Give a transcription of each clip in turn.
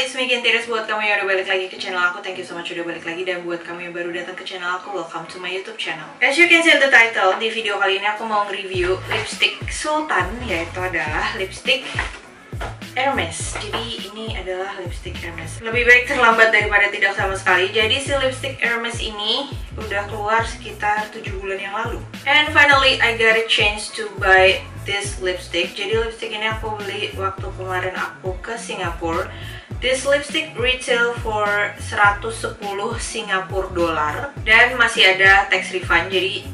it's me Gentiris buat kamu yang udah balik lagi ke channel aku Thank you so much udah balik lagi. Dan buat kamu yang baru datang ke channel aku Welcome to my youtube channel. As you can see in the title Di video kali ini aku mau nge-review Lipstick Sultan Yaitu adalah lipstick Hermes. Jadi ini adalah lipstick Hermes. Lebih baik terlambat daripada tidak sama sekali. Jadi si lipstick Hermes ini Udah keluar sekitar 7 bulan yang lalu. And finally I got a chance to buy this lipstick. Jadi lipstick ini aku beli waktu kemarin aku ke Singapura This lipstick retail for 110 Singapura dolar dan masih ada tax refund. Jadi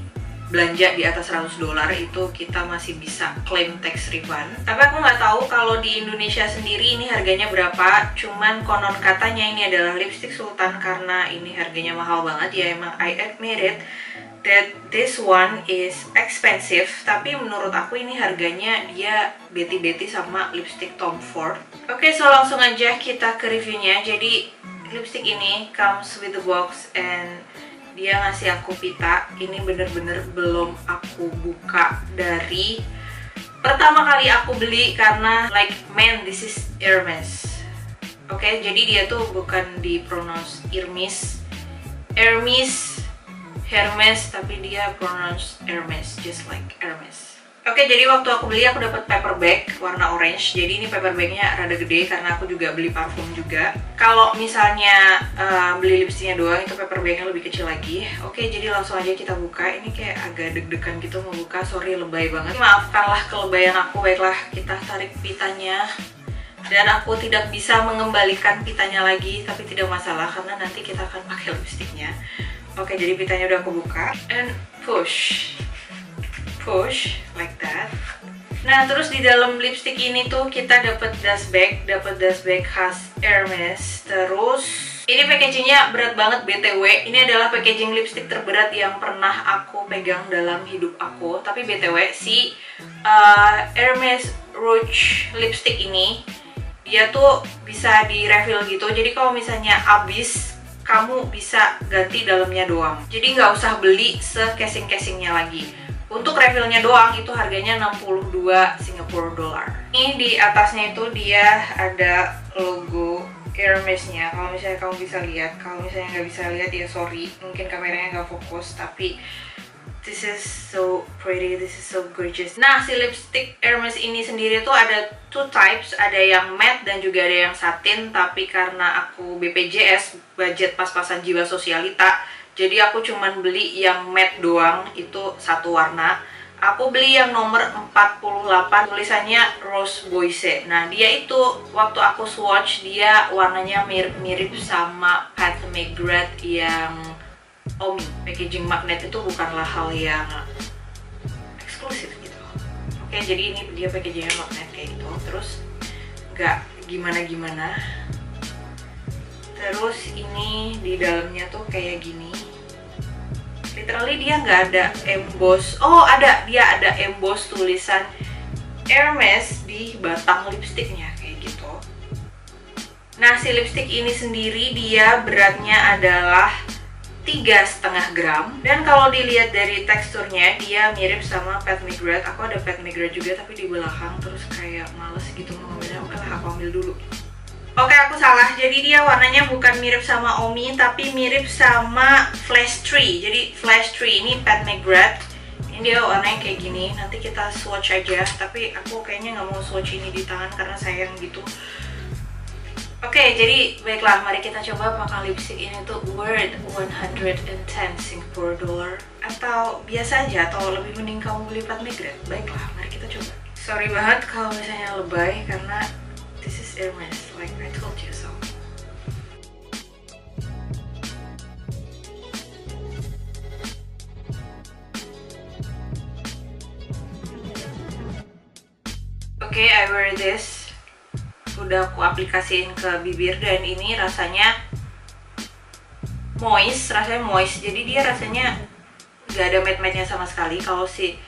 belanja di atas 100 dolar itu kita masih bisa claim tax refund. Tapi aku nggak tahu kalau di Indonesia sendiri ini harganya berapa. Cuman konon katanya ini adalah lipstick sultan karena ini harganya mahal banget ya emang I admit it that this one is expensive tapi menurut aku ini harganya dia beti-beti sama lipstick Tom Ford. Oke okay, so langsung aja kita ke reviewnya. Jadi lipstick ini comes with the box and dia ngasih aku pita. Ini bener-bener belum aku buka dari pertama kali aku beli karena like man this is Hermes. Oke okay, jadi dia tuh bukan di pronounce Hermes. Hermes Hermes tapi dia pronounce Hermes just like Hermes Oke, jadi waktu aku beli aku dapat paper bag warna orange. Jadi ini paper bagnya rada gede karena aku juga beli parfum juga. Kalau misalnya uh, beli lipstiknya doang itu paper bagnya lebih kecil lagi. Oke, jadi langsung aja kita buka. Ini kayak agak deg-degan gitu mau buka. Sorry lebay banget. Maafkanlah kelebayan aku. Baiklah, kita tarik pitanya. Dan aku tidak bisa mengembalikan pitanya lagi, tapi tidak masalah karena nanti kita akan pakai lipstiknya. Oke, jadi pitanya udah aku buka and push. Push like that. Nah, terus di dalam lipstick ini tuh kita dapat dust bag, dapat dust bag khas Hermes. Terus ini packagingnya berat banget BTW. Ini adalah packaging lipstick terberat yang pernah aku pegang dalam hidup aku. Tapi BTW si uh, Hermes Rouge lipstick ini dia tuh bisa di refill gitu. Jadi kalau misalnya habis kamu bisa ganti dalamnya doang. Jadi nggak usah beli se-casing-casingnya lagi. Untuk refillnya doang itu harganya 62 Singapore dollar. Ini di atasnya itu dia ada logo Hermes-nya kalau misalnya kamu bisa lihat kalau misalnya nggak bisa lihat ya sorry. Mungkin kameranya nggak fokus tapi This is so pretty, this is so gorgeous. Nah, si lipstick Hermes ini sendiri tuh ada two types, ada yang matte dan juga ada yang satin. Tapi karena aku BPJS, budget pas-pasan jiwa sosialita, jadi aku cuman beli yang matte doang, itu satu warna. Aku beli yang nomor 48, tulisannya Rose Boise. Nah, dia itu waktu aku swatch, dia warnanya mirip-mirip sama Pat McGrath yang Omi packaging magnet itu bukanlah hal yang eksklusif gitu. Oke jadi ini dia packagingnya magnet kayak gitu. Terus nggak gimana-gimana. Terus ini di dalamnya tuh kayak gini. Literally dia nggak ada emboss. Oh ada. Dia ada emboss tulisan Hermes di batang lipstiknya kayak gitu. Nah si lipstick ini sendiri dia beratnya adalah tiga setengah gram. Dan kalau dilihat dari teksturnya dia mirip sama Pat McGrath aku ada Pat McGrath juga tapi di belakang terus kayak males gitu mau ngambilnya. Oke lah aku ambil dulu. Oke aku salah, jadi dia warnanya bukan mirip sama Omi tapi mirip sama Flash Tree. Jadi Flash Tree ini Pat McGrath Ini dia warnanya kayak gini, nanti kita swatch aja. Tapi aku kayaknya nggak mau swatch ini di tangan karena sayang gitu Oke, okay, jadi baiklah mari kita coba apakah lipstick ini tuh worth 110 Singapore dollar atau biasa aja atau lebih mending kamu beli Pat McGrath. Baiklah, mari kita coba. Sorry banget kalau misalnya lebay karena this is Hermes, like I told you so. Oke, okay, I wear this udah aku aplikasiin ke bibir dan ini rasanya moist rasanya moist. Jadi dia rasanya nggak ada matte-matte sama sekali. Kalau si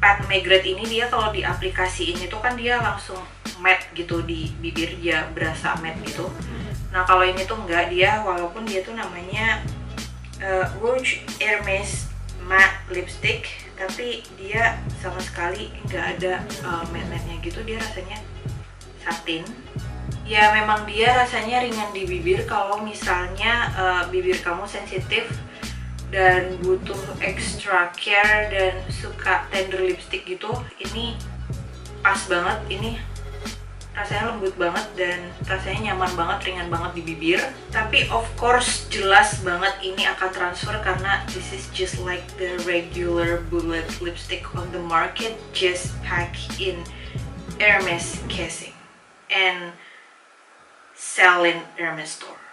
Pat McGrath ini dia kalau diaplikasiin itu kan dia langsung matte gitu di bibir dia berasa matte gitu. Nah kalau ini tuh enggak dia walaupun dia tuh namanya uh, Rouge Hermes matte lipstick tapi dia sama sekali nggak ada uh, matte matte nya gitu. Dia rasanya satin. Ya memang dia rasanya ringan di bibir kalau misalnya uh, bibir kamu sensitif dan butuh extra care dan suka tender lipstick gitu. Ini pas banget ini rasanya lembut banget dan rasanya nyaman banget ringan banget di bibir. Tapi of course jelas banget ini akan transfer karena this is just like the regular bullet lipstick on the market just pack in Hermes casing and sell in Hermes store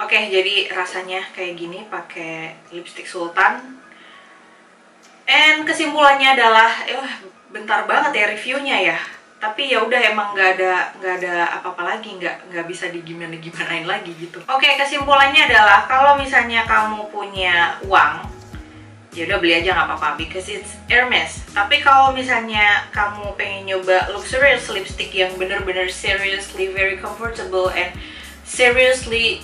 Oke, okay, jadi rasanya kayak gini pakai lipstick Sultan. And kesimpulannya adalah, eh, bentar banget ya reviewnya ya. Tapi ya udah emang nggak ada nggak ada apa-apa lagi, nggak nggak bisa digimana gimanain lagi gitu. Oke, okay, kesimpulannya adalah kalau misalnya kamu punya uang, ya udah beli aja nggak apa-apa because it's Hermes. Tapi kalau misalnya kamu pengen nyoba luxurious lipstick yang bener-bener seriously very comfortable and seriously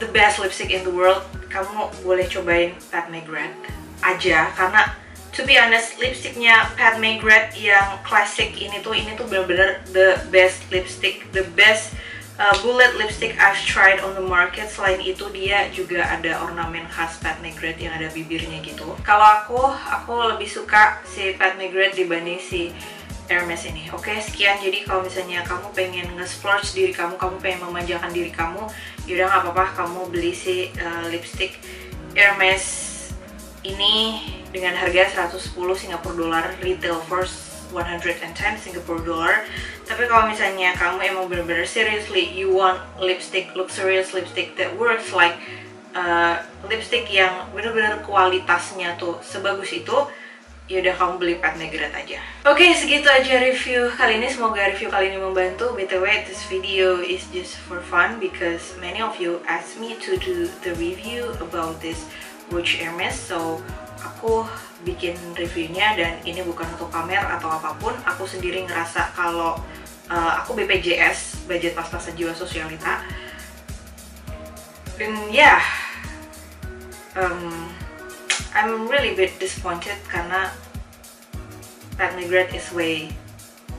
the best lipstick in the world kamu boleh cobain Pat McGrath aja karena to be honest lipsticknya Pat McGrath yang classic ini tuh ini tuh bener-bener the best lipstick the best uh, bullet lipstick I've tried on the market selain itu dia juga ada ornamen khas Pat McGrath yang ada bibirnya gitu kalau aku aku lebih suka si Pat McGrath dibanding si Hermes ini. Oke, okay, sekian. Jadi kalau misalnya kamu pengen nge-splurge diri kamu, kamu pengen memanjakan diri kamu, yaudah nggak apa-apa kamu beli si uh, lipstick Hermes ini dengan harga 110 Singapura dolar retail first 110 Singapore dollar. Tapi kalau misalnya kamu emang bener-bener seriously you want lipstick luxurious lipstick that works like uh, lipstick yang bener-bener kualitasnya tuh sebagus itu yaudah kamu beli Pat Negret aja. Oke okay, segitu aja review kali ini. Semoga review kali ini membantu. Btw this video is just for fun because many of you asked me to do the review about this watch Hermes so aku bikin reviewnya dan ini bukan untuk pamer atau apa pun aku sendiri ngerasa kalau uh, aku BPJS budget pas-pasan jiwa sosialita dan ya yeah, um, I'm really bit disappointed karena Pat McGrath is way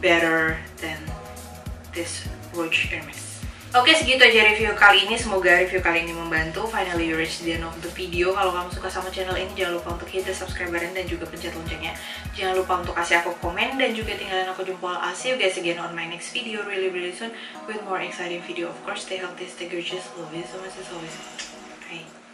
better than this Rouge Hermes. Oke segitu aja review kali ini, semoga review kali ini membantu. Finally you reach the end of the video. Kalau kamu suka sama channel ini jangan lupa untuk hit the subscribe button dan juga pencet loncengnya. Jangan lupa untuk kasih aku komen dan juga tinggalin aku jempol. I'll see you guys again on my next video really really soon with more exciting video. Of course stay healthy, stay gorgeous, love you so much as always. Bye.